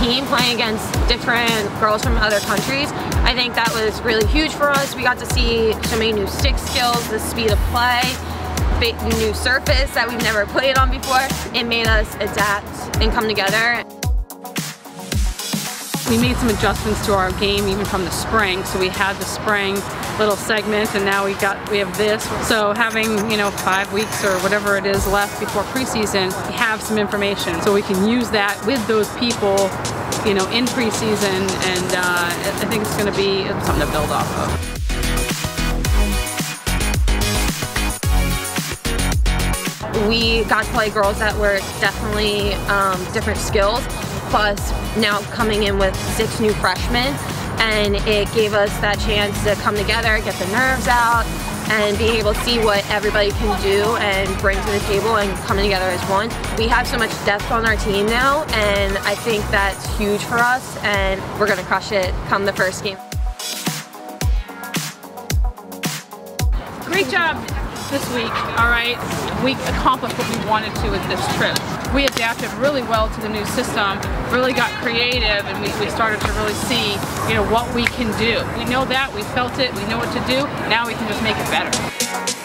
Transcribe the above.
team playing against different girls from other countries. I think that was really huge for us. We got to see so many new stick skills, the speed of play, new surface that we've never played on before. It made us adapt and come together. We made some adjustments to our game even from the spring. So we had the spring little segment and now we got we have this. So having, you know, five weeks or whatever it is left before preseason, we have some information. So we can use that with those people, you know, in preseason and uh, I think it's gonna be something to build off of. we got to play girls that were definitely um, different skills plus now coming in with six new freshmen and it gave us that chance to come together, get the nerves out, and being able to see what everybody can do and bring to the table and coming together as one. We have so much depth on our team now and I think that's huge for us and we're to crush it come the first game. Great job this week, all right? We accomplished what we wanted to with this trip we adapted really well to the new system, really got creative, and we, we started to really see, you know, what we can do. We know that, we felt it, we know what to do, now we can just make it better.